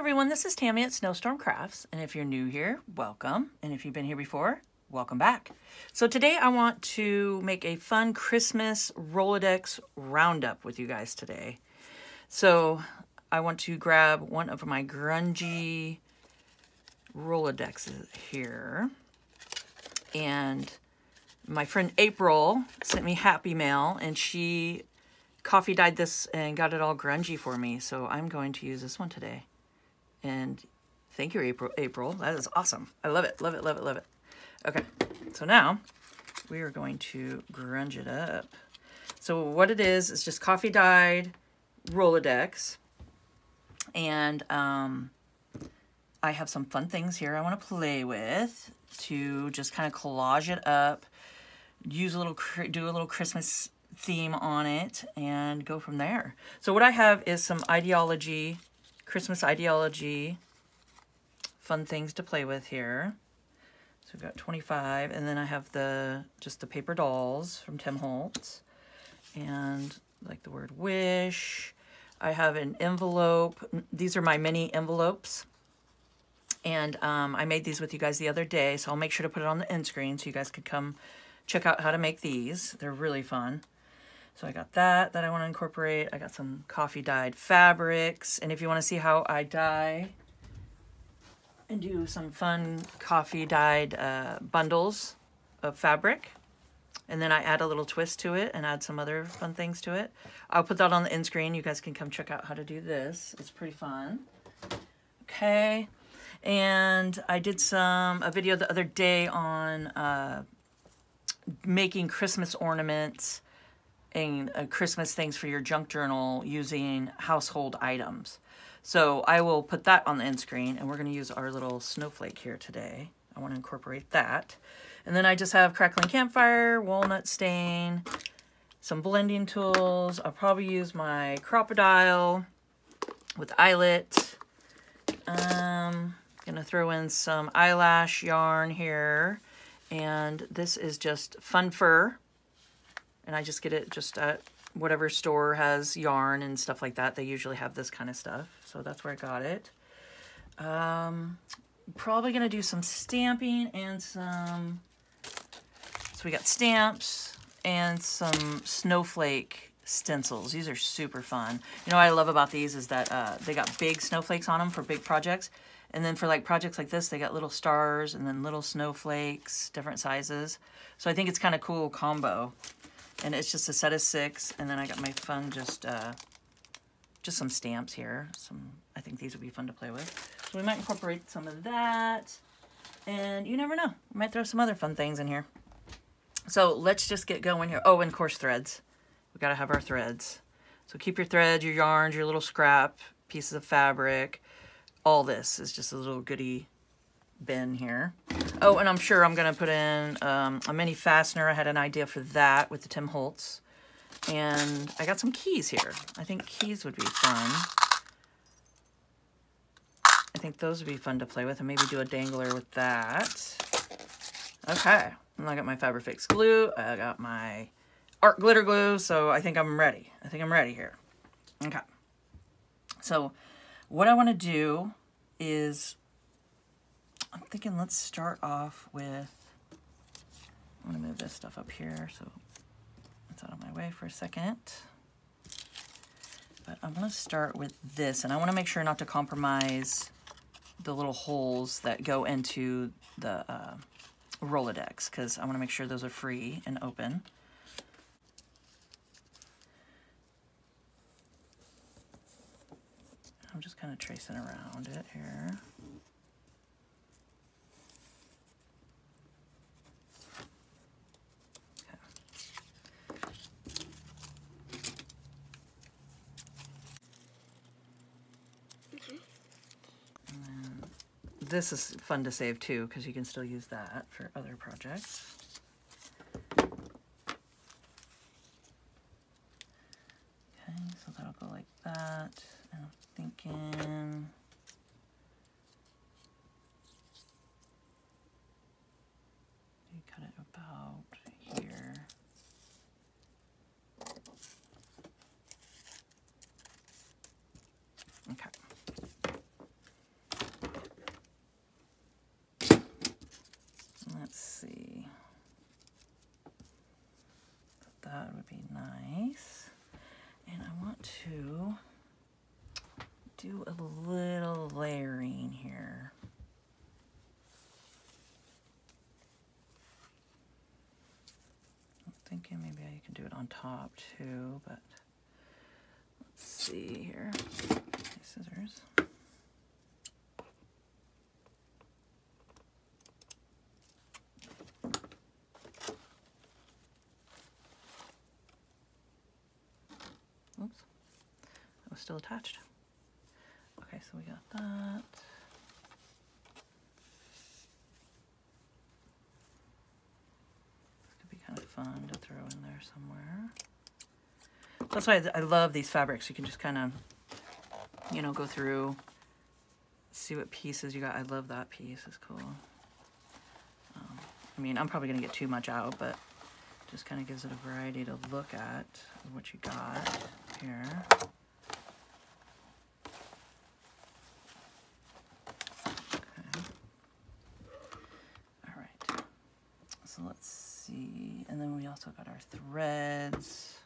everyone, this is Tammy at Snowstorm Crafts, and if you're new here, welcome, and if you've been here before, welcome back. So today I want to make a fun Christmas Rolodex roundup with you guys today. So I want to grab one of my grungy Rolodexes here, and my friend April sent me Happy Mail, and she coffee dyed this and got it all grungy for me, so I'm going to use this one today. And thank you, April. April. That is awesome. I love it, love it, love it, love it. Okay, so now we are going to grunge it up. So what it is, is just coffee dyed Rolodex. And um, I have some fun things here I want to play with to just kind of collage it up, use a little, do a little Christmas theme on it and go from there. So what I have is some Idea-Ology Christmas Idea-Ology fun things to play with here. So we've got 25, and then I have the just the paper dolls from Tim Holtz, and like the word wish. I have an envelope. These are my mini envelopes, and um, I made these with you guys the other day, so I'll make sure to put it on the end screen so you guys could come check out how to make these. They're really fun. So I got that that I want to incorporate. I got some coffee dyed fabrics. And if you want to see how I dye and do some fun coffee dyed uh, bundles of fabric, and then I add a little twist to it and add some other fun things to it. I'll put that on the end screen. You guys can come check out how to do this. It's pretty fun. Okay. And I did some, a video the other day on uh, making Christmas ornaments and uh, Christmas things for your junk journal using household items. So I will put that on the end screen and we're going to use our little snowflake here today. I want to incorporate that. And then I just have crackling campfire, walnut stain, some blending tools. I'll probably use my Crop-A-Dile with eyelet. Um, gonna throw in some eyelash yarn here. And this is just Fun Fur and I just get it just at whatever store has yarn and stuff like that. They usually have this kind of stuff. So that's where I got it. Um, probably going to do some stamping and some... So we got stamps and some snowflake stencils. These are super fun. You know what I love about these is that uh, they got big snowflakes on them for big projects. And then for like projects like this, they got little stars and then little snowflakes, different sizes. So I think it's kind of cool combo and it's just a set of six. And then I got my fun, just uh, just some stamps here. Some, I think these would be fun to play with. So we might incorporate some of that. And you never know, we might throw some other fun things in here. So let's just get going here. Oh, and course threads. We gotta have our threads. So keep your threads, your yarns, your little scrap pieces of fabric. All this is just a little goodie bin here. Oh, and I'm sure I'm going to put in um, a mini fastener. I had an idea for that with the Tim Holtz. And I got some keys here. I think keys would be fun. I think those would be fun to play with and maybe do a dangler with that. Okay, and I got my Fabrifix glue. I got my art glitter glue, so I think I'm ready. I think I'm ready here. Okay. So what I want to do is I'm thinking let's start off with, I'm to move this stuff up here so it's out of my way for a second. But I'm to start with this, and I want to make sure not to compromise the little holes that go into the uh, Rolodex, because I want to make sure those are free and open. I'm just kind of tracing around it here. This is fun to save too because you can still use that for other projects. Okay, so that'll go like that. And I'm thinking you cut it about here. Okay. That would be nice. And I want to do a little layering here. I'm thinking maybe I can do it on top too, but let's see here. scissors. Oops, that was still attached. Okay, so we got that. Could be kind of fun to throw in there somewhere. That's why I love these fabrics. You can just kind of, you know, go through, see what pieces you got. I love that piece. It's cool. Um, I mean, I'm probably going to get too much out, but just kind of gives it a variety to look at what you got here. Okay. All right. So let's see. And then we got our threads.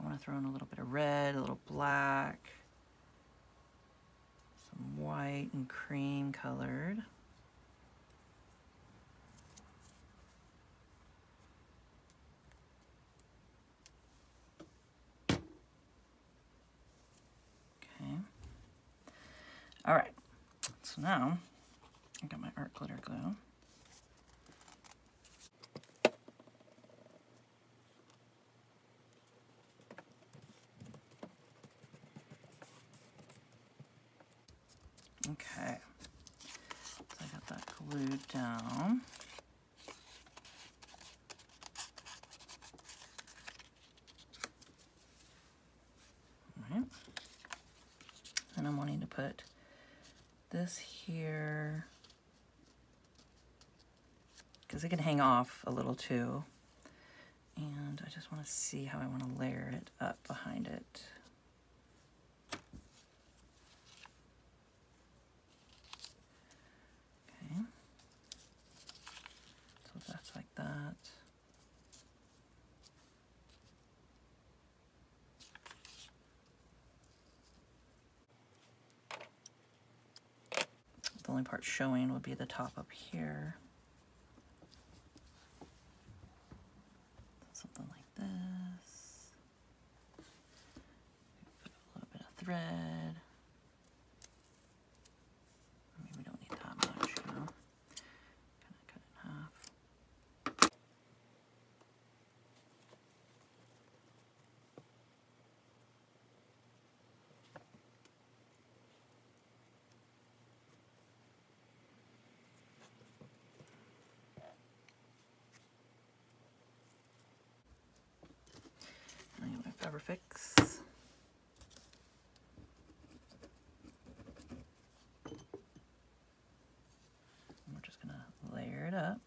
I want to throw in a little bit of red, a little black, some white and cream colored. Okay. All right, so now I got my art glitter glue. Okay, so I got that glued down. Right. And I'm wanting to put this here because it can hang off a little too. And I just want to see how I want to layer it up behind it. Okay. So that's like that. The part showing would be the top up here. Something like this. Put a little bit of thread. Maybe we don't need that much, you know. Kind of cut it in half. I get my Fabrifix. And we're just gonna layer it up.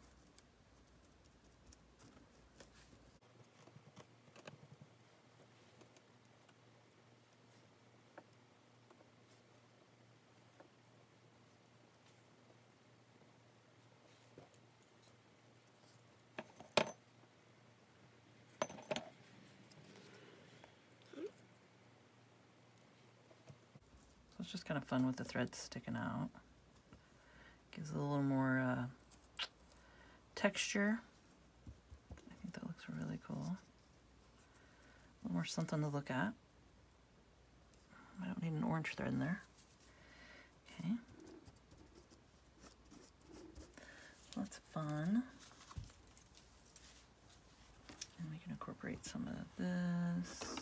So it's just kind of fun with the threads sticking out. Gives it a little more uh, texture. I think that looks really cool. A little more something to look at. I don't need an orange thread in there. Okay. That's fun. And we can incorporate some of this.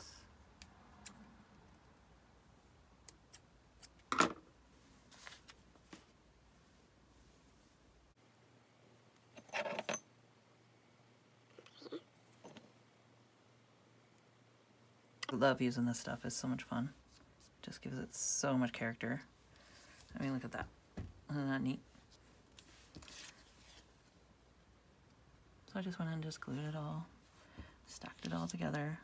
Love using this stuff. It's so much fun. Just gives it so much character. I mean, look at that. Isn't that neat? So I just went and just glued it all, stacked it all together.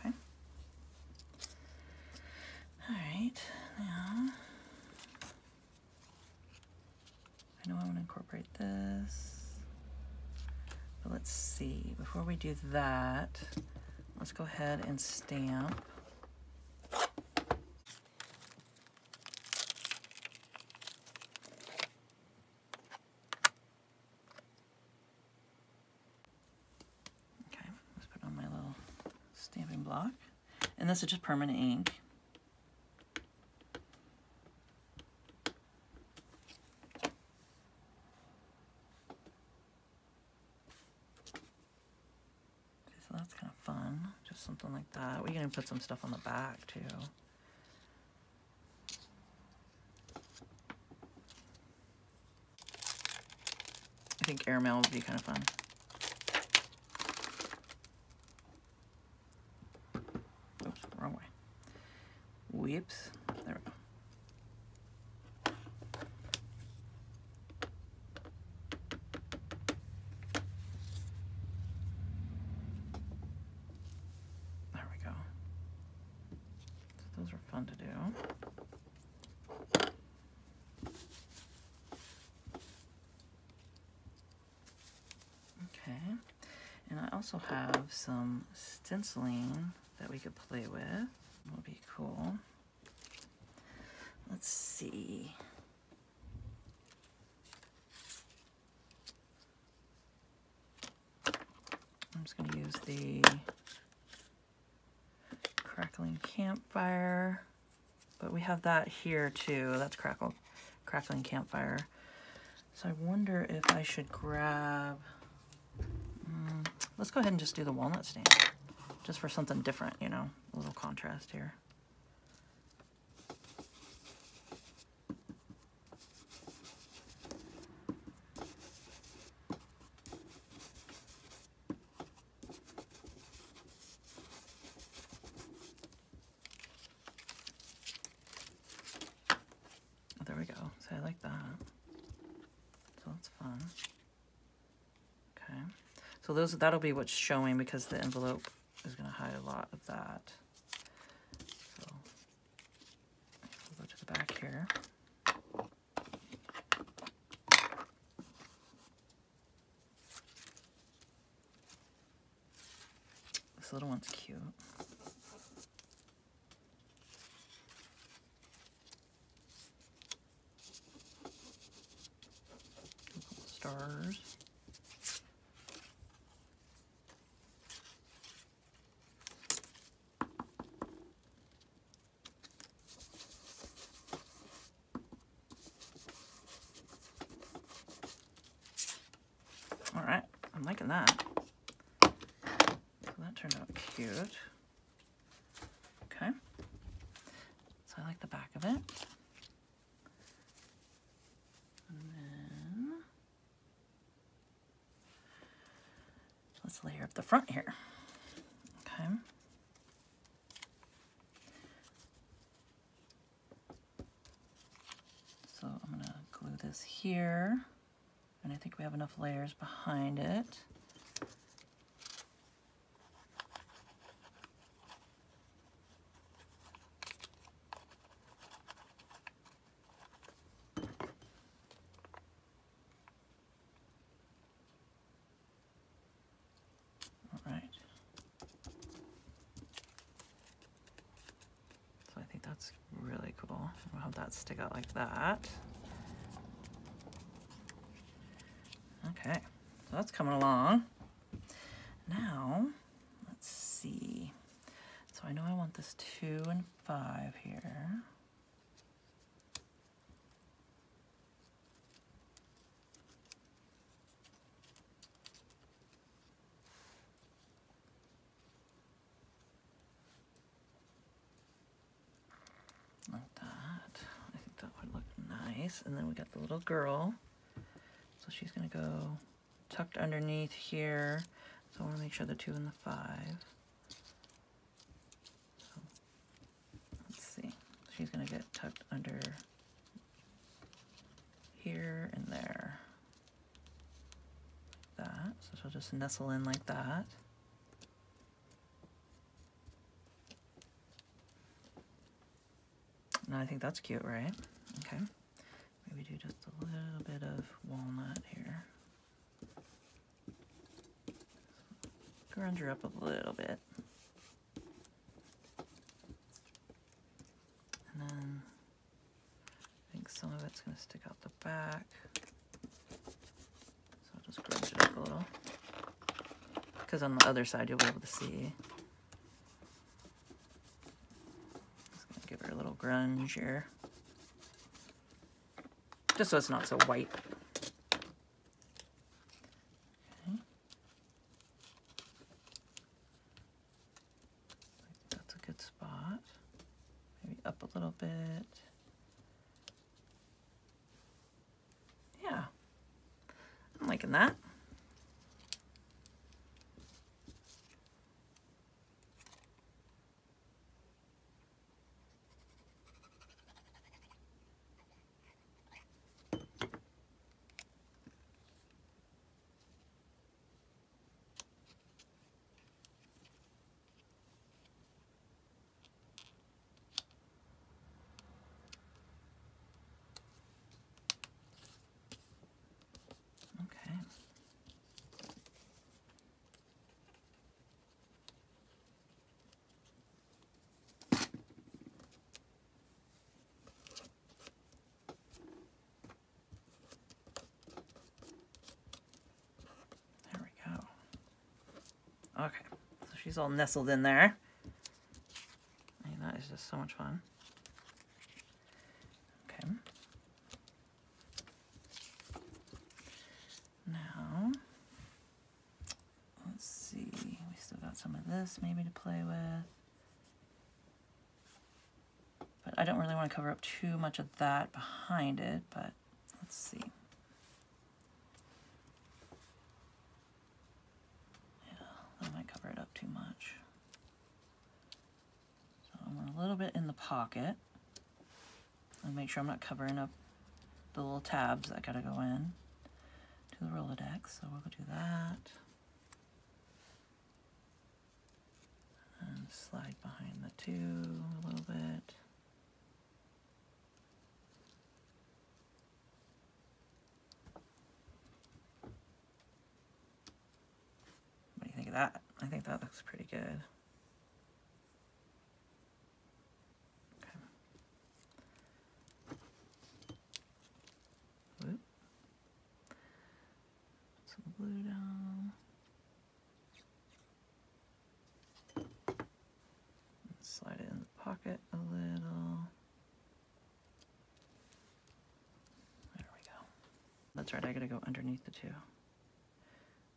Okay. All right, now I know I want to incorporate this. let's see, before we do that, let's go ahead and stamp. Okay, let's put on my little stamping block. And this is just permanent ink. So that's kind of fun, just something like can put some stuff on the back too. I think airmail would be kind of fun. Oops, wrong way. Whoops. There we go. There we go. So those are fun to do. Okay. And I also have some stenciling that we could play with. Would be cool. Let's see. I'm just going to use the crackling campfire, but we have that here too. That's crackle, crackling campfire. So I wonder if I should grab. Let's go ahead and just do the walnut stamp, just for something different, you know, a little contrast here. Oh, there we go. So I like that. So that's fun. Okay. So those that'll be what's showing because the envelope is going to hide a lot of that. So we'll go to the back here. This little one's cute. stars. All right, I'm liking that. So that turned out cute. Okay. So I like the back of it. And then let's layer up the front here. Okay. So I'm gonna glue this here. And I think we have enough layers behind it. All right. So I think that's really cool. We'll have that stick out like that. Okay, so that's coming along. Now, let's see. So I know I want this two and five here. Like that. I think that would look nice. And then we got the little girl. So she's to go tucked underneath here. So I want to make sure the two and the five. So let's see. She's to get tucked under here and there. Like That. So she'll just nestle in like that. No, I think that's cute, right? Okay. Maybe do just a little bit of walnut here. grunge her up a little bit. And then I think some of it's going to stick out the back. So I'll just grunge it up a little. Because on the other side you'll be able to see. Just going to give her a little grunge here. Just so it's not so white. Okay. That's a good spot. Maybe up a little bit. Yeah. I'm liking that. Okay. There we go. Okay, so she's all nestled in there. I mean, that is just so much fun. Okay. Now, let's see. We still got some of this maybe to play with. But I don't really want to cover up too much of that behind it, but let's see. That might cover it up too much. So I'm a little bit in the pocket. And make sure I'm not covering up the little tabs that gotta go in to the Rolodex, so we'll do that. And slide behind the two a little bit. That? I think that looks pretty good. Okay. Some down. Slide it in the pocket a little. There we go. That's right, I gotta go underneath the two.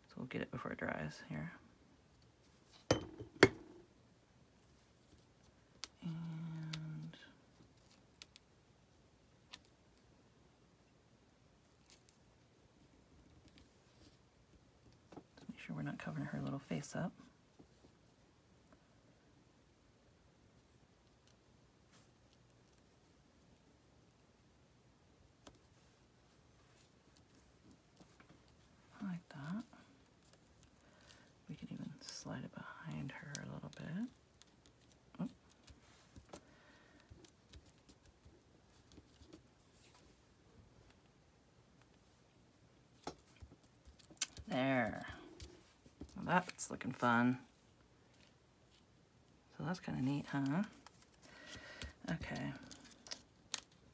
So we'll get it before it dries here. And Just make sure we're not covering her little face up. Like that. We can even slide it behind her a little bit. Oh. There. Well, that's looking fun. So that's kind of neat, huh? Okay.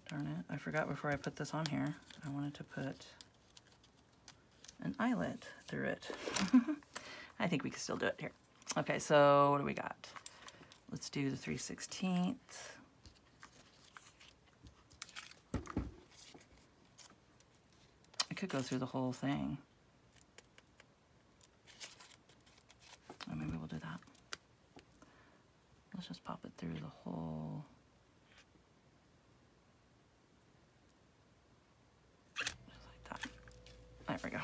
Darn it. I forgot before I put this on here. I wanted to put an eyelet through it. I think we can still do it here. Okay, so what do we got? Let's do the 3 16th. I could go through the whole thing. Or maybe we'll do that. Let's just pop it through the whole. Just like that. There we go.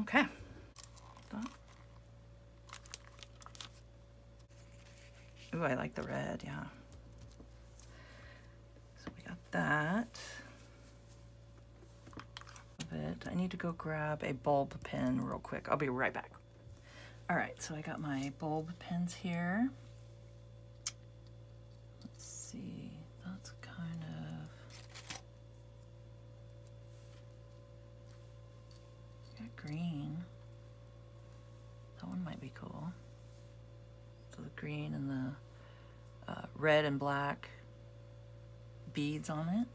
Okay. That. I like the red, yeah. So we got that. It. I need to go grab a bulb pen real quick. I'll be right back. All right, so I got my bulb pens here. Let's see, that's kind of got green. one might be cool. So the green and the uh, red and black beads on it.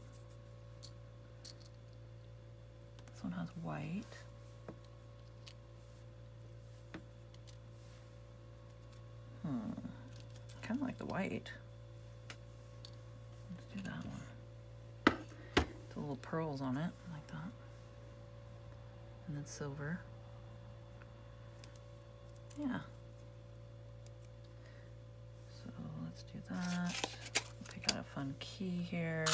This one has white. Hmm. Kind of like the white. Let's do that one. The little pearls on it, like that. And then silver. Yeah. So let's do that. Pick out a fun key here.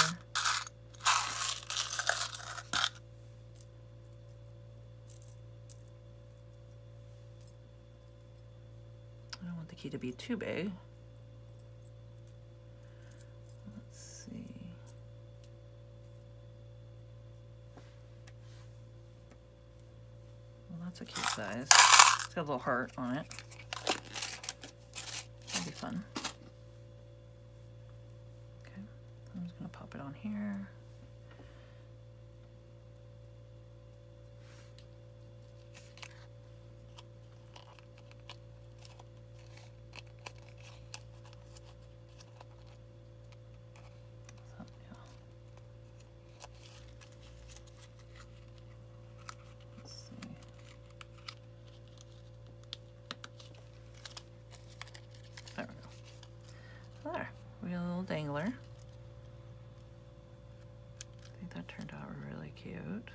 I don't want the key to be too big. Let's see. That's a cute size. It's got a little heart on it. That'll be fun. Pop it on here. There, we got a little dangler. I think that turned out really cute.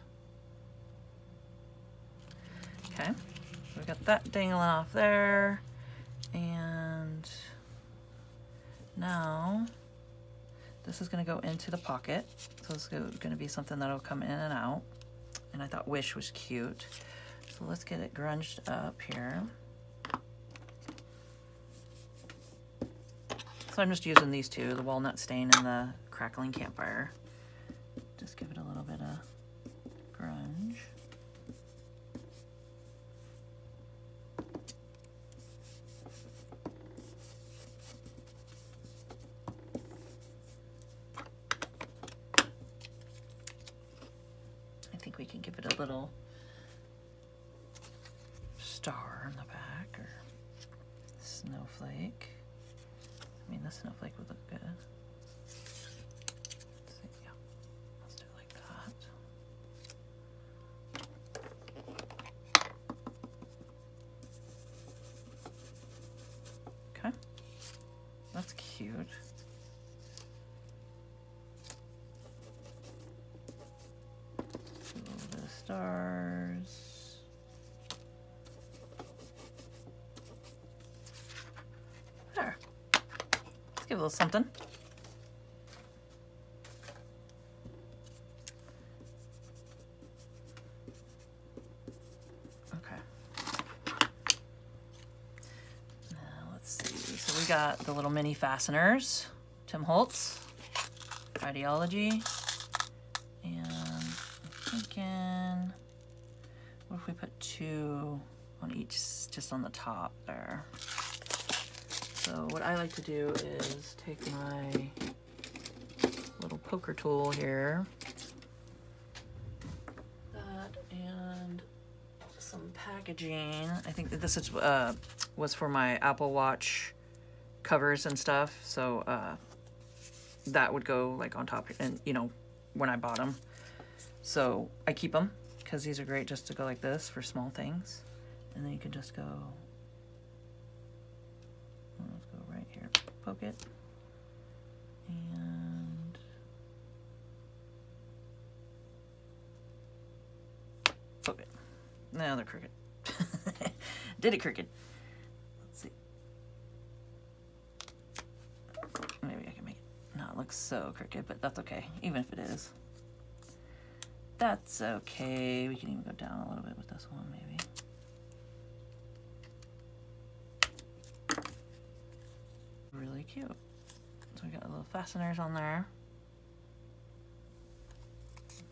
Okay, so we got that dangling off there. And now this is gonna go into the pocket. So it's gonna be something that'll come in and out. And I thought Wish was cute. So let's get it grunged up here. So I'm just using these two, the walnut stain and the crackling campfire. Just give it a little bit of grunge. I think we can give it a little star on the back or snowflake. I mean, the snowflake would look good. Let's see, yeah, let's do it like that. Okay, that's cute. Of stars. There. Let's give a little something. The little mini fasteners. Tim Holtz, Idea-Ology, and I'm thinking, what if we put two on each, just on the top there? So what I like to do is take my little poker tool here, that and some packaging. I think that this is uh, was for my Apple Watch covers and stuff. So uh, that would go like on top, and you know when I bought them. So I keep them because these are great just to go like this for small things, and then you can just go Let's go right here, poke it, and poke it. Now they're crooked. Did it crooked? It not look so crooked, but that's okay, even if it is. That's okay. We can even go down a little bit with this one, maybe. really cute. So we got little fasteners on there.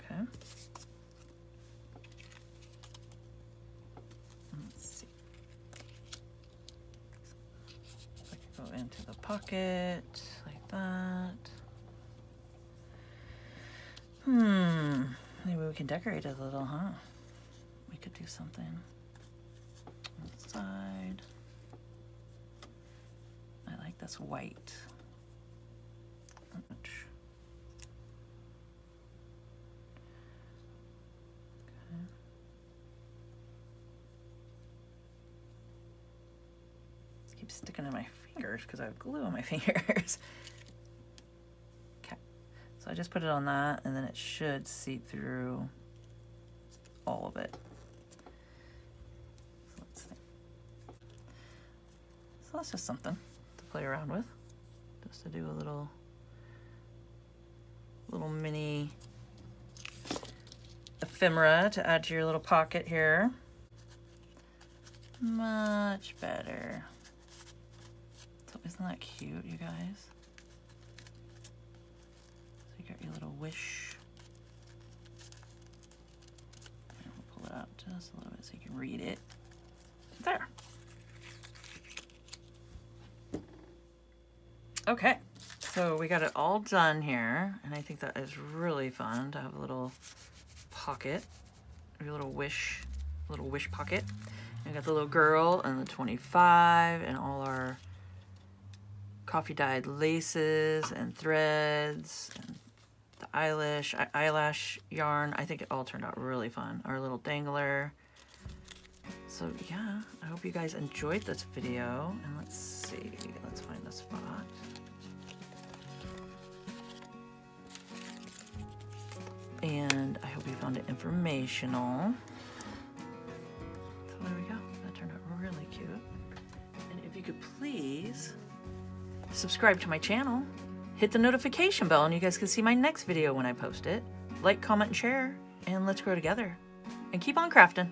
Okay. Let's see. I could go into the pocket like that. Hmm. Decorate it a little, huh? We could do something. side. I like this white. keeps sticking in my fingers because I have glue on my fingers. So I just put it on that and then it should seep through all of it. So let's see. So that's just something to play around with. Just to do a little, little mini ephemera to add to your little pocket here. Much better. So Isn't that cute, you guys? So you got your little wish. And we'll pull it out just a little bit so you can read it. There. Okay, so we got it all done here, and I think that is really fun to have a little pocket, a little wish, little wish pocket. We got the little girl and the 25 and all our coffee dyed laces and threads and the eyelash eyelash yarn. I think it all turned out really fun. Our little dangler. So yeah, I hope you guys enjoyed this video. And let's see, let's find the spot. And I hope you found it informational. So there we go. That turned out really cute. And if you could please subscribe to my channel, hit the notification bell, and you guys can see my next video when I post it. Like, comment, and share, and let's grow together. And keep on crafting.